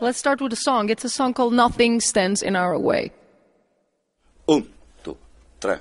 Let's start with a song. It's a song called Nothing Stands in Our Way. Un, due, tre,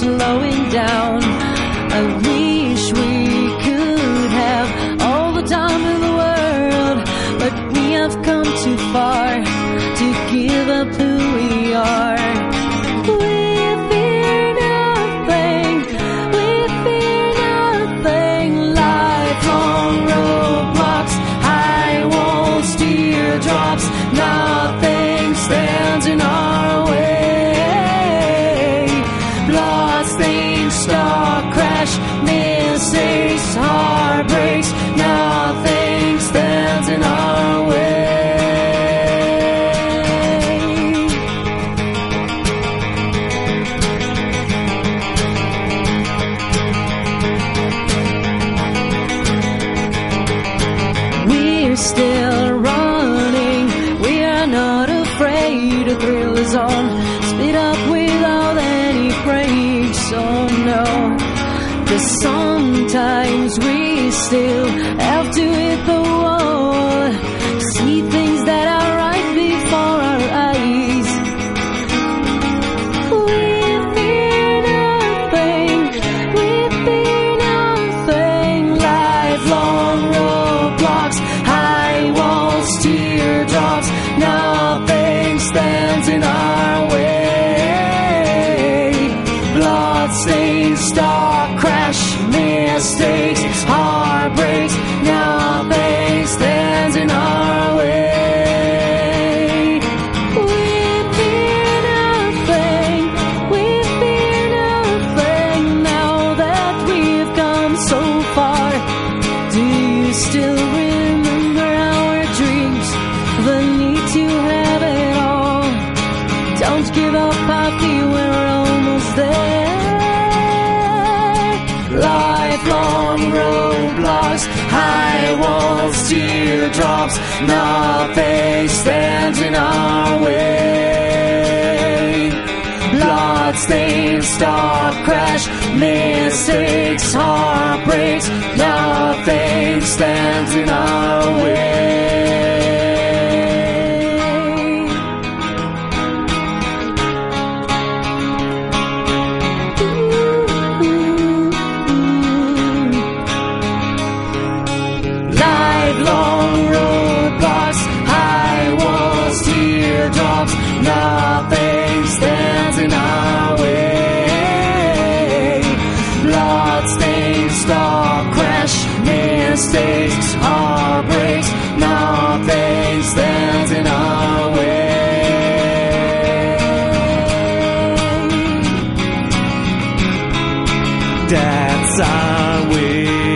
slowing down. I wish we could have all the time in the world, but we have come too far to give up who we are. Still running. We are not afraid. The thrill is on. Speed up without any brakes. Oh no. Cause sometimes we still have to hit the Poppy, we're almost there. Lifelong roadblocks, high walls, teardrops. Nothing stands in our way. Bloodstains, star crash, mistakes, heartbreaks. Nothing stands in our way. that's how we.